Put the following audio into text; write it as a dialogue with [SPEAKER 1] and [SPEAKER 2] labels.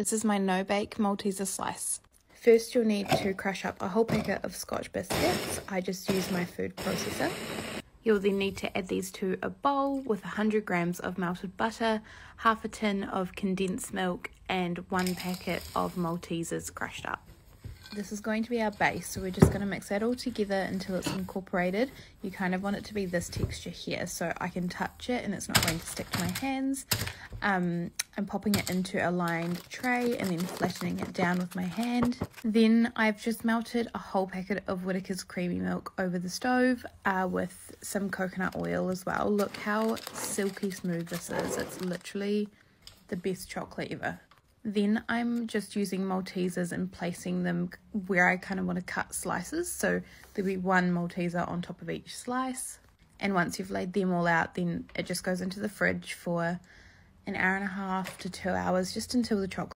[SPEAKER 1] This is my no-bake Malteser slice. First you'll need to crush up a whole packet of Scotch biscuits. I just use my food processor. You'll then need to add these to a bowl with 100 grams of melted butter, half a tin of condensed milk, and one packet of Maltesers crushed up. This is going to be our base, so we're just going to mix that all together until it's incorporated. You kind of want it to be this texture here, so I can touch it and it's not going to stick to my hands. Um, I'm popping it into a lined tray and then flattening it down with my hand. Then I've just melted a whole packet of Whittaker's creamy milk over the stove uh, with some coconut oil as well. Look how silky smooth this is. It's literally the best chocolate ever. Then I'm just using Maltesers and placing them where I kind of want to cut slices. So there'll be one Malteser on top of each slice. And once you've laid them all out, then it just goes into the fridge for an hour and a half to two hours, just until the chocolate